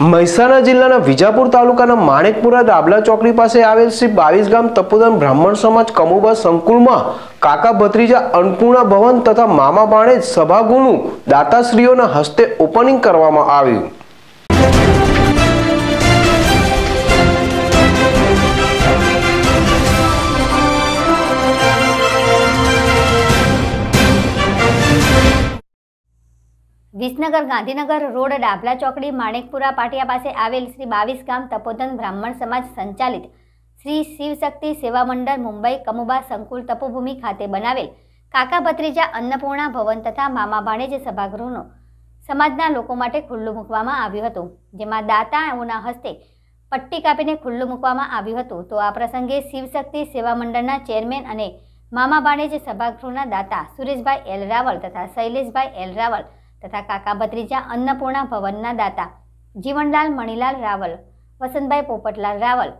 મહેસાણા જિલ્લાના વિજાપુર તાલુકાના માણેકપુરા દાબલા ચોકડી પાસે આવેલ શ્રી બાવીસ ગામ તપોદન બ્રાહ્મણ સમાજ કમુબા સંકુલમાં કાકા ભત્રીજા અન્નપૂર્ણા ભવન તથા મામા ભાણેજ સભાગૃહનું દાતાશ્રીઓના હસ્તે ઓપનિંગ કરવામાં આવ્યું. વિસનગર ગાંધીનગર રોડ ડાભલા ચોકડી માણેકપુરા પાટિયા પાસે આવેલ શ્રી બાવીસ ગામ તપોધન બ્રાહ્મણ સમાજ સંચાલિત શ્રી શિવશક્તિ સેવા મંડળ મુંબઈ કમુબા સંકુલ તપોભૂમિ ખાતે બનાવેલ કાકા ભત્રીજા અન્નપૂર્ણા ભવન તથા મામા ભાણેજ સભાગૃહનો સમાજના લોકો માટે ખુલ્લું મૂકવામાં આવ્યું હતું. જેમાં દાતાઓના હસ્તે પટ્ટી કાપીને ખુલ્લું મૂકવામાં આવ્યું હતું. તો આ પ્રસંગે શિવશક્તિ સેવા મંડળના ચેરમેન અને મામા ભાણેજ સભાગૃહના દાતા સુરેશભાઈ એલ રાવલ તથા શૈલેષભાઈ એલ રાવલ તથા કાકા ભત્રીજા અન્નપૂર્ણા ભવનના દાતા જીવનલાલ મણીલાલ રાવલ, વસંતભાઈ પોપટલાલ રાવલ,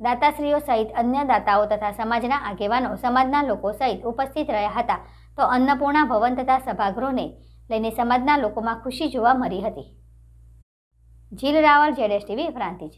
દાતાશ્રીઓ સહિત અન્ય દાતાઓ તથા સમાજના આગેવાનો, સમાજના લોકો સહિત ઉપસ્થિત રહ્યા હતા. તો અન્નપૂર્ણા ભવન તથા સભાગૃહને લઈને સમાજના લોકોમાં ખુશી જોવા મળી હતી. જીલ રાવલ, જેડેશ ટીવી પ્રાંતિજ